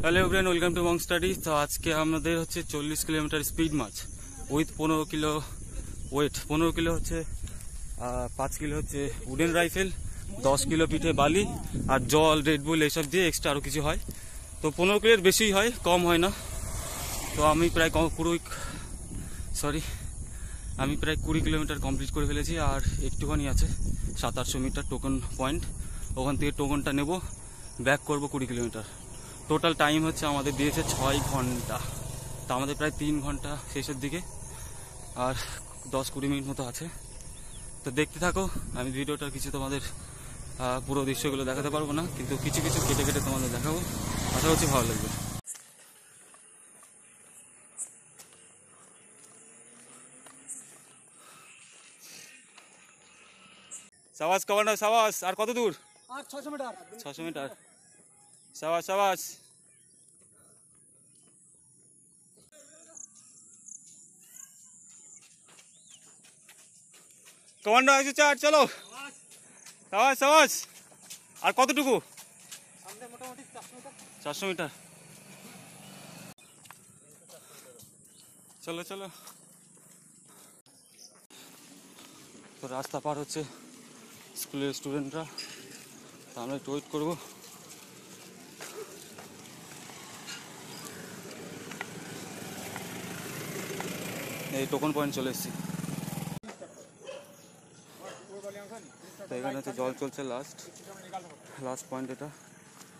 Hello everyone welcome to মং study তো আজকে আমাদের হচ্ছে চল্লিশ কিলোমিটার স্পিড মাছ। উইথ পনেরো কিলো ওয়েট পনেরো কিলো হচ্ছে পাঁচ কিলো হচ্ছে উডেন রাইফেল দশ কিলো পিঠে বালি, আর জল রেডবুল এইসব দিয়ে এক্সট্রা আরও কিছু হয়। তো পনেরো কিলোর বেশি হয়, কম হয় না। তো আমি প্রায় কম- কুড়ি সরি আমি প্রায় কুড়ি কিলোমিটার কমপ্লিট করে ফেলেছি, আর একটুখানি আছে, সাত আটশো মিটার টোকন পয়েন্ট ওখান থেকে টোকনটা নেব ব্যাক করব কুড়ি কিলোমিটার। টোটাল টাইম হচ্ছে আমাদের দিয়েছে ছয় ঘণ্টা। তা আমাদের প্রায় তিন ঘণ্টা শেষের দিকে। আর দশ কুড়ি মিনিট মতো আছে। তো দেখতে থাকো আমি ভিডিওটার কিছু তোমাদের পুরো দৃশ্যগুলো দেখাতে পারব না কিন্তু কিছু কিছু কেটে কেটে তোমাদের দেখাবো। আশা করছি ভালো লাগবে। সাবাস কমান্ডার সাবাস আর কত দূর? আর ছশো মিটার। ছশো মিটার। সাবাস সাবাস। কমান্ডো একশো চার, চলো। সাবাস সাবাস। আর কতটুকু? চারশো মিটার। চলো চলো। তো রাস্তা পার হচ্ছে স্কুলের স্টুডেন্টরা। তা আমরা একটু ওয়েট করব। এই টোকন পয়েন্ট চলে এসেছি। তো এখানে হচ্ছে জল চলছে লাস্ট লাস্ট পয়েন্ট এটা।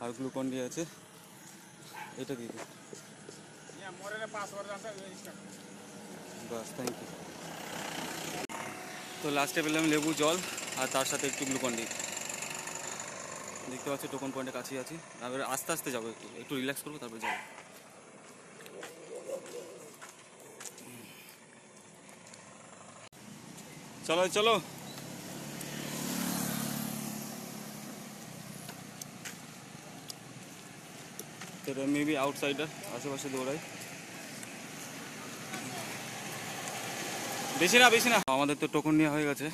আর গ্লুকন ডি আছে। এটা দিয়ে বাস থ্যাংক ইউ তো লাস্টে পেলাম লেবু, জল আর তার সাথে একটু গ্লুকন ডি দেখতে পাচ্ছি টোকন পয়েন্টের কাছেই আছি। তারপরে আস্তে আস্তে যাব একটু। একটু রিল্যাক্স করব, তারপরে যাব। চলো চলো। মেবি আউটসাইডার আশেপাশে দৌড়াই। বেশি না বেশি না। আমাদের তো টোকন নেওয়া হয়ে গেছে।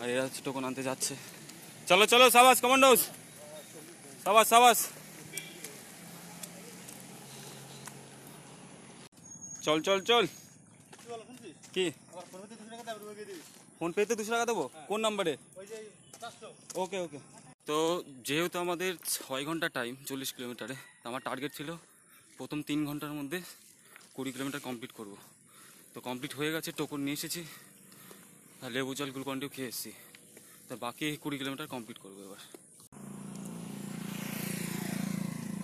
আর এরা হচ্ছে টোকন আনতে যাচ্ছে। চলো চলো, সাবাস কমান্ডোস সাবাস সাবাস। চল চল চল। কি? ফোন পেতে দুশো টাকা দেবো? কোন নাম্বারে? ওকে ওকে। তো যেহেতু আমাদের ছয় ঘণ্টা টাইম চল্লিশ কিলোমিটারে তো আমার টার্গেট ছিল প্রথম তিন ঘণ্টার মধ্যে কুড়ি কিলোমিটার কমপ্লিট করব। তো কমপ্লিট হয়ে গেছে টোকন নিয়ে এসেছি আর লেবু জল গ্লুকন্ডিও খেয়ে এসেছি। তো বাকি কুড়ি কিলোমিটার কমপ্লিট করব এবার।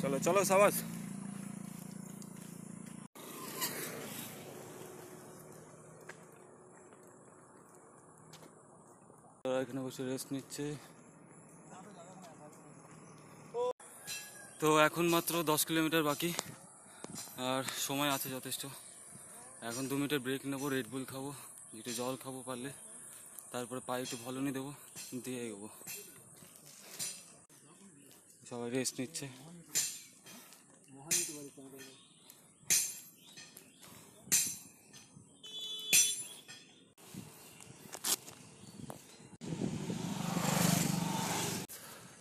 চলো চলো সাবাস। ওরা এখানে বসে রেস্ট নিচ্ছে। তো এখন মাত্র দশ কিলোমিটার বাকি, আর সময় আছে যথেষ্ট। এখন দু মিনিটের ব্রেক নেব রেড বুল খাব একটু জল খাব পারলে। তারপরে পায়ে একটু ভলনি দেবো, দিয়ে এগোবো। সবাই রেস্ট নিচ্ছে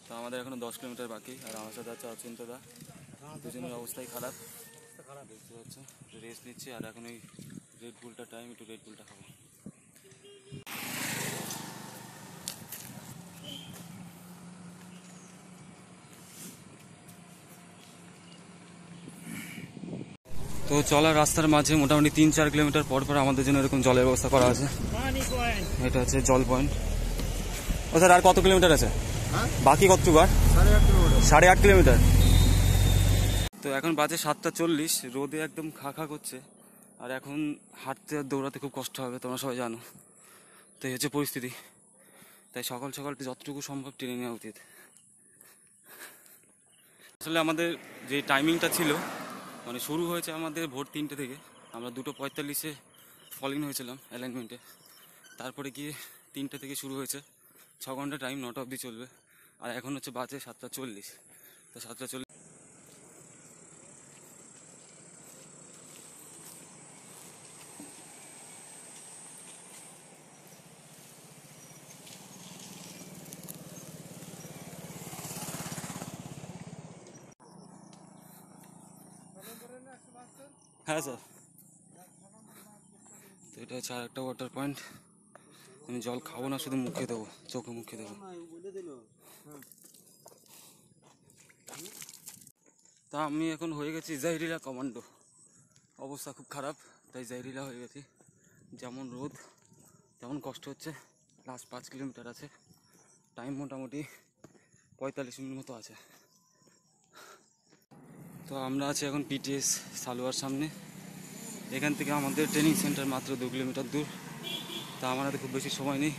তো আমাদের এখনও দশ কিলোমিটার বাকি। আর আমার সাথে আছে অচিন্ত দা। দুজনের অবস্থাই খারাপ। দেখতে পাচ্ছ রেস্ট নিচ্ছি আর এখন ওই রেড বুলটা টাইম একটু রেড বুলটা খাব। তো চলার রাস্তার মাঝে মোটামুটি তিন চার কিলোমিটার পর পর আমাদের জন্য এরকম জলের ব্যবস্থা করা আছে। এটা হচ্ছে জল পয়েন্ট ও স্যার আর কত কিলোমিটার আছে? বাকি কতটুকু আর সাড়ে আট কিলোমিটার। সাড়ে আট কিলোমিটার তো এখন বাজে সাতটা চল্লিশ, রোদে একদম খা খা করছে। আর এখন হাঁটতে আর দৌড়াতে খুব কষ্ট হবে, তোমরা সবাই জানো। তো এই হচ্ছে পরিস্থিতি। তাই সকাল সকাল যতটুকু সম্ভব টেনে নেওয়া উচিত। আসলে আমাদের যে টাইমিংটা ছিল মানে শুরু হয়েছে আমাদের ভোর তিনটে থেকে। আমরা দুটো পঁয়তাল্লিশে ফলিং হয়েছিলাম অ্যালাইনমেন্টে তারপরে গিয়ে তিনটে থেকে শুরু হয়েছে। ছ ঘণ্টা টাইম নটা অবধি চলবে। আর এখন হচ্ছে বাজে সাতটা চল্লিশ। তো সাতটা চল্লিশ হ্যাঁ স্যার। তো এটা হচ্ছে আর একটা ওয়াটার পয়েন্ট আমি জল খাব না শুধু মুখে দেবো চোখে মুখে দেবো। তা আমি এখন হয়ে গেছি জাইরিলা কমান্ডো। অবস্থা খুব খারাপ তাই জাইরিলা হয়ে গেছি। যেমন রোদ তেমন কষ্ট হচ্ছে। লাস্ট পাঁচ কিলোমিটার আছে। টাইম মোটামুটি পঁয়তাল্লিশ মিনিট মতো আছে। তো আমরা আছি এখন পিটিএস সালোয়ার সামনে। এখান থেকে আমাদের ট্রেনিং সেন্টার মাত্র দু কিলোমিটার দূর। তা আমার হাতে খুব বেশি সময় নেই।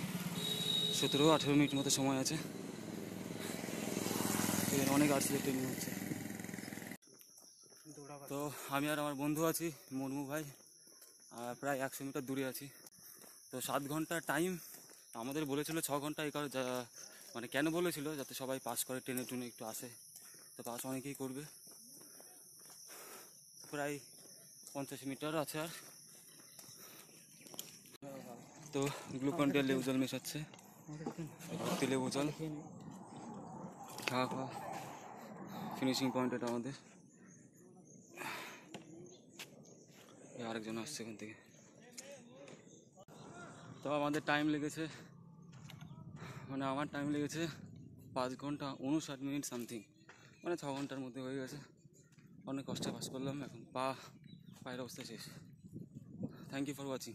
সতেরো আঠেরো মিনিট মতো সময় আছে। অনেক আর্টসের ট্রেনিং হচ্ছে। তো আমি আর আমার বন্ধু আছি মুর্মু ভাই, আর প্রায় একশো মিটার দূরে আছি। তো সাত ঘণ্টা টাইম আমাদের বলেছিল ছ ঘণ্টা এই কারণে মানে কেন বলেছিল, যাতে সবাই পাস করে ট্রেনে টুনে একটু আসে। তো পাস অনেকেই করবে। প্রায় পঞ্চাশ মিটার আছে আর। তো গ্লুকন ডে লেবু জল মেশাচ্ছে। ভর্তি লেবু জল। খাওয়া খাওয়া ফিনিশিং পয়েন্ট এটা আমাদের। আরেকজন আসছে এখান থেকে। তো আমাদের টাইম লেগেছে মানে আমার টাইম লেগেছে পাঁচ ঘণ্টা উনষাট মিনিট সামথিং মানে ছ ঘণ্টার মধ্যে হয়ে গেছে। অনেক কষ্টে পাস করলাম, এখন পা, পায়ের অবস্থা শেষ। Thank you for watching